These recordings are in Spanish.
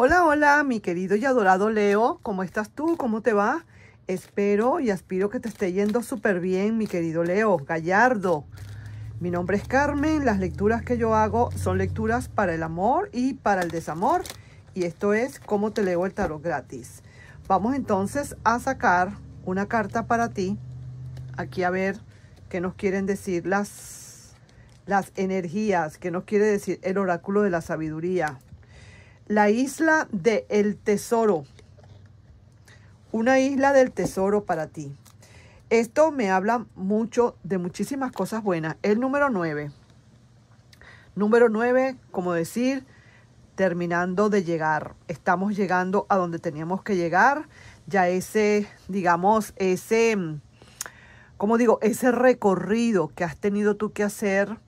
Hola, hola, mi querido y adorado Leo. ¿Cómo estás tú? ¿Cómo te va? Espero y aspiro que te esté yendo súper bien, mi querido Leo. Gallardo. Mi nombre es Carmen. Las lecturas que yo hago son lecturas para el amor y para el desamor. Y esto es cómo te leo el tarot gratis. Vamos entonces a sacar una carta para ti. Aquí a ver qué nos quieren decir las, las energías, qué nos quiere decir el oráculo de la sabiduría. La isla del el tesoro. Una isla del tesoro para ti. Esto me habla mucho de muchísimas cosas buenas. El número 9. Número 9, como decir, terminando de llegar. Estamos llegando a donde teníamos que llegar. Ya ese, digamos, ese, como digo, ese recorrido que has tenido tú que hacer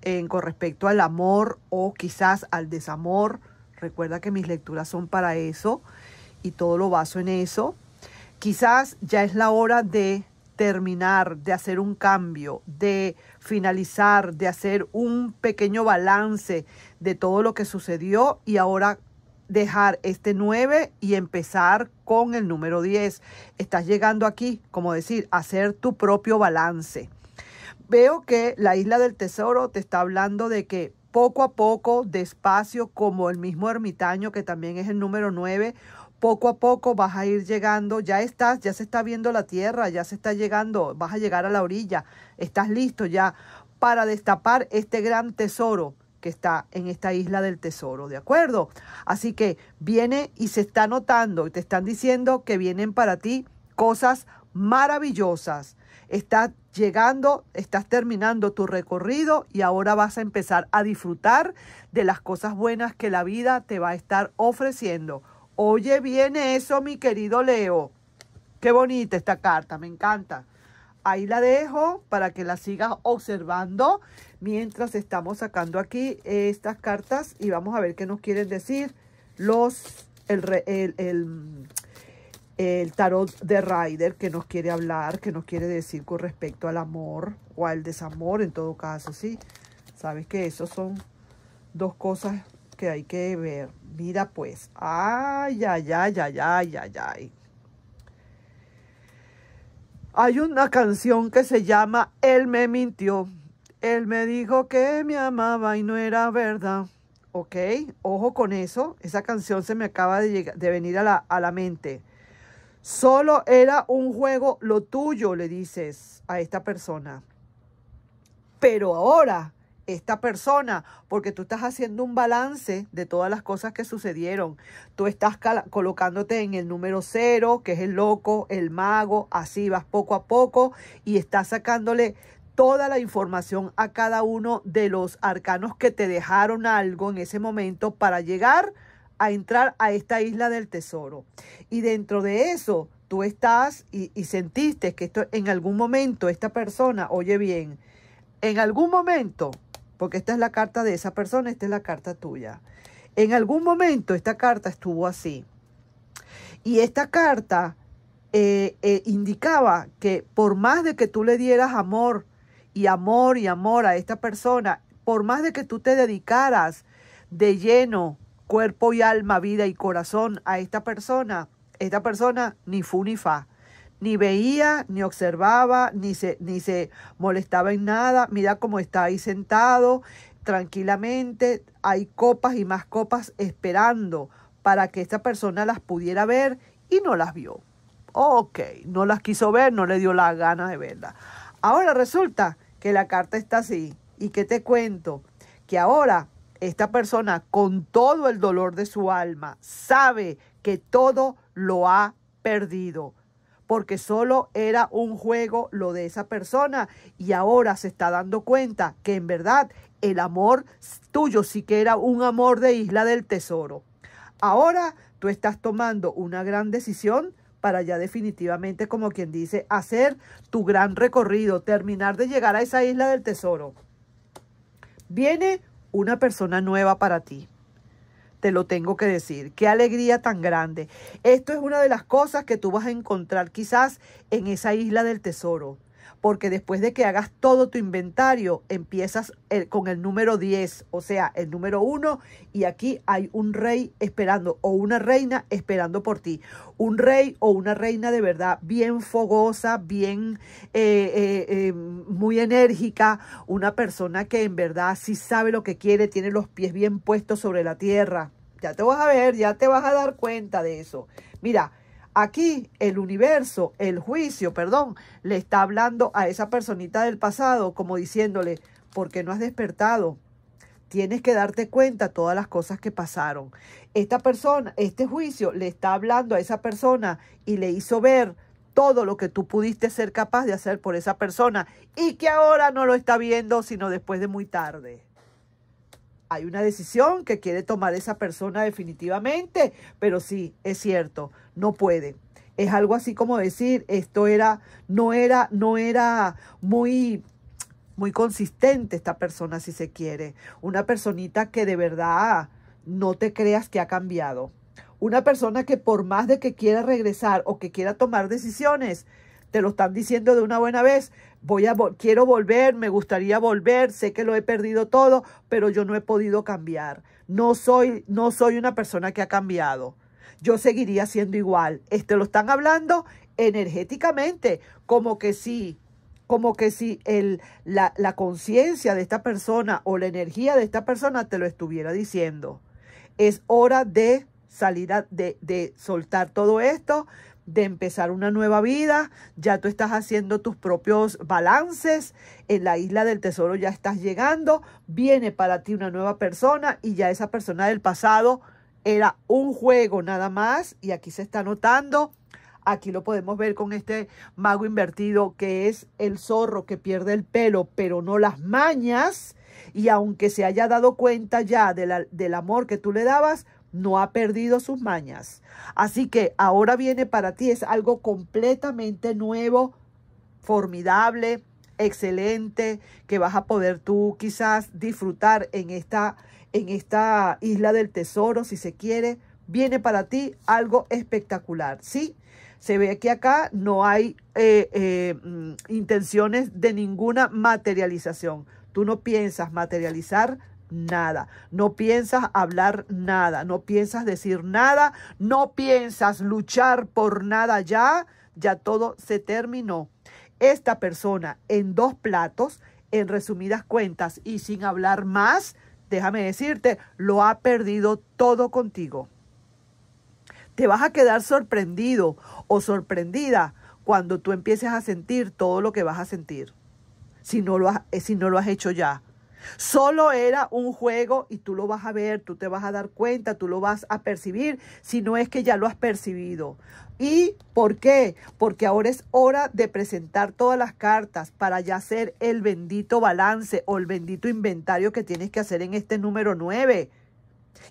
en, con respecto al amor o quizás al desamor Recuerda que mis lecturas son para eso y todo lo baso en eso. Quizás ya es la hora de terminar, de hacer un cambio, de finalizar, de hacer un pequeño balance de todo lo que sucedió y ahora dejar este 9 y empezar con el número 10. Estás llegando aquí, como decir, a hacer tu propio balance. Veo que la isla del tesoro te está hablando de que poco a poco, despacio, como el mismo ermitaño, que también es el número 9, poco a poco vas a ir llegando, ya estás, ya se está viendo la tierra, ya se está llegando, vas a llegar a la orilla, estás listo ya para destapar este gran tesoro que está en esta isla del tesoro, ¿de acuerdo? Así que viene y se está notando y te están diciendo que vienen para ti cosas maravillosas. Estás llegando, estás terminando tu recorrido y ahora vas a empezar a disfrutar de las cosas buenas que la vida te va a estar ofreciendo. Oye, viene eso, mi querido Leo. Qué bonita esta carta, me encanta. Ahí la dejo para que la sigas observando mientras estamos sacando aquí estas cartas y vamos a ver qué nos quieren decir los el, el, el el tarot de Rider que nos quiere hablar, que nos quiere decir con respecto al amor o al desamor en todo caso, ¿sí? Sabes que esos son dos cosas que hay que ver. Mira pues, ay, ay, ay, ay, ay, ay, ay. Hay una canción que se llama Él me mintió. Él me dijo que me amaba y no era verdad. ¿Ok? Ojo con eso. Esa canción se me acaba de, llegar, de venir a la, a la mente. Solo era un juego lo tuyo, le dices a esta persona. Pero ahora, esta persona, porque tú estás haciendo un balance de todas las cosas que sucedieron. Tú estás colocándote en el número cero, que es el loco, el mago, así vas poco a poco y estás sacándole toda la información a cada uno de los arcanos que te dejaron algo en ese momento para llegar a a entrar a esta isla del tesoro. Y dentro de eso, tú estás y, sentiste que esto en algún momento esta persona, oye bien, en algún momento, porque esta es la carta de esa persona, esta es la carta tuya. En algún momento esta carta estuvo así. Y esta carta eh, eh, indicaba que por más de que tú le dieras amor y amor y amor a esta persona, por más de que tú te dedicaras de lleno cuerpo y alma, vida y corazón a esta persona, esta persona ni fu ni fa. Ni veía, ni observaba, ni se, ni se molestaba en nada. Mira cómo está ahí sentado tranquilamente. Hay copas y más copas esperando para que esta persona las pudiera ver y no las vio. Ok, no las quiso ver, no le dio la gana de verla. Ahora resulta que la carta está así. ¿Y qué te cuento? Que ahora esta persona con todo el dolor de su alma sabe que todo lo ha perdido, porque solo era un juego lo de esa persona y ahora se está dando cuenta que en verdad el amor tuyo sí que era un amor de isla del tesoro. Ahora tú estás tomando una gran decisión para ya definitivamente, como quien dice, hacer tu gran recorrido, terminar de llegar a esa isla del tesoro. Viene una persona nueva para ti. Te lo tengo que decir. Qué alegría tan grande. Esto es una de las cosas que tú vas a encontrar quizás en esa isla del tesoro. Porque después de que hagas todo tu inventario, empiezas con el número 10, o sea, el número 1, y aquí hay un rey esperando o una reina esperando por ti. Un rey o una reina de verdad bien fogosa, bien eh, eh, eh, muy enérgica, una persona que en verdad sí sabe lo que quiere, tiene los pies bien puestos sobre la tierra. Ya te vas a ver, ya te vas a dar cuenta de eso. Mira, Aquí el universo, el juicio, perdón, le está hablando a esa personita del pasado como diciéndole, ¿por qué no has despertado? Tienes que darte cuenta de todas las cosas que pasaron. Esta persona, este juicio le está hablando a esa persona y le hizo ver todo lo que tú pudiste ser capaz de hacer por esa persona y que ahora no lo está viendo sino después de muy tarde hay una decisión que quiere tomar esa persona definitivamente, pero sí, es cierto, no puede. Es algo así como decir, esto era, no era, no era muy, muy consistente esta persona, si se quiere. Una personita que de verdad no te creas que ha cambiado. Una persona que por más de que quiera regresar o que quiera tomar decisiones, te lo están diciendo de una buena vez, voy a quiero volver, me gustaría volver, sé que lo he perdido todo, pero yo no he podido cambiar. No soy no soy una persona que ha cambiado. Yo seguiría siendo igual. Este lo están hablando energéticamente, como que sí, como que si el, la, la conciencia de esta persona o la energía de esta persona te lo estuviera diciendo. Es hora de salir a, de, de soltar todo esto, de empezar una nueva vida, ya tú estás haciendo tus propios balances, en la isla del tesoro ya estás llegando, viene para ti una nueva persona y ya esa persona del pasado era un juego nada más y aquí se está notando. Aquí lo podemos ver con este mago invertido que es el zorro que pierde el pelo, pero no las mañas. Y aunque se haya dado cuenta ya del amor que tú le dabas, no ha perdido sus mañas. Así que ahora viene para ti, es algo completamente nuevo, formidable, excelente, que vas a poder tú quizás disfrutar en esta, en esta isla del tesoro, si se quiere. Viene para ti algo espectacular, ¿sí? Se ve que acá no hay eh, eh, mm, intenciones de ninguna materialización. Tú no piensas materializar nada, no piensas hablar nada, no piensas decir nada, no piensas luchar por nada ya, ya todo se terminó. Esta persona en dos platos, en resumidas cuentas y sin hablar más, déjame decirte, lo ha perdido todo contigo. Te vas a quedar sorprendido o sorprendida cuando tú empieces a sentir todo lo que vas a sentir, si no lo has, si no lo has hecho ya. Solo era un juego y tú lo vas a ver, tú te vas a dar cuenta, tú lo vas a percibir, si no es que ya lo has percibido. ¿Y por qué? Porque ahora es hora de presentar todas las cartas para ya hacer el bendito balance o el bendito inventario que tienes que hacer en este número 9.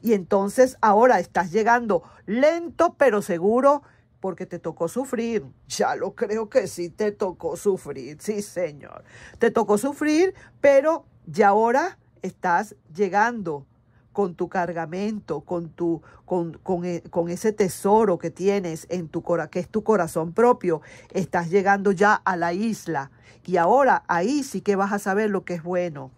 Y entonces ahora estás llegando lento pero seguro porque te tocó sufrir. Ya lo creo que sí te tocó sufrir, sí señor. Te tocó sufrir, pero y ahora estás llegando con tu cargamento, con, tu, con, con, e, con ese tesoro que tienes en tu corazón, que es tu corazón propio, estás llegando ya a la isla. Y ahora ahí sí que vas a saber lo que es bueno.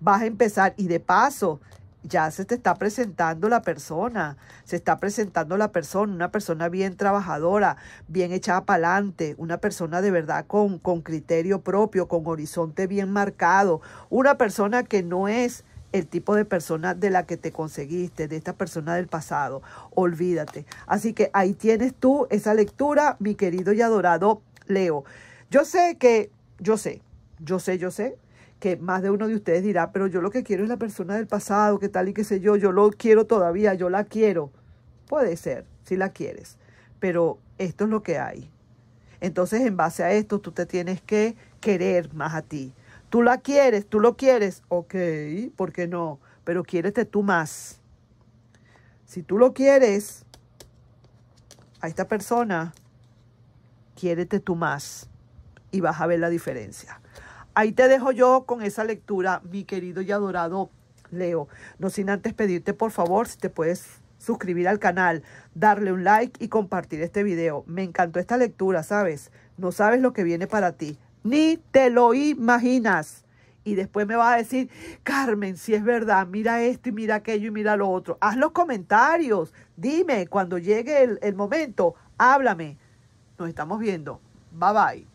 Vas a empezar y de paso ya se te está presentando la persona, se está presentando la persona, una persona bien trabajadora, bien echada para adelante, una persona de verdad con, con criterio propio, con horizonte bien marcado, una persona que no es el tipo de persona de la que te conseguiste, de esta persona del pasado. Olvídate. Así que ahí tienes tú esa lectura, mi querido y adorado Leo. Yo sé que, yo sé, yo sé, yo sé que más de uno de ustedes dirá, pero yo lo que quiero es la persona del pasado, que tal y qué sé yo, yo lo quiero todavía, yo la quiero. Puede ser, si la quieres, pero esto es lo que hay. Entonces, en base a esto, tú te tienes que querer más a ti. Tú la quieres, tú lo quieres, ok, ¿por qué no? Pero quiérete tú más. Si tú lo quieres, a esta persona, quiérete tú más y vas a ver la diferencia. Ahí te dejo yo con esa lectura, mi querido y adorado Leo. No sin antes pedirte, por favor, si te puedes suscribir al canal, darle un like y compartir este video. Me encantó esta lectura, ¿sabes? No sabes lo que viene para ti. Ni te lo imaginas. Y después me vas a decir, Carmen, si es verdad, mira esto y mira aquello y mira lo otro. Haz los comentarios. Dime cuando llegue el, el momento. Háblame. Nos estamos viendo. Bye bye.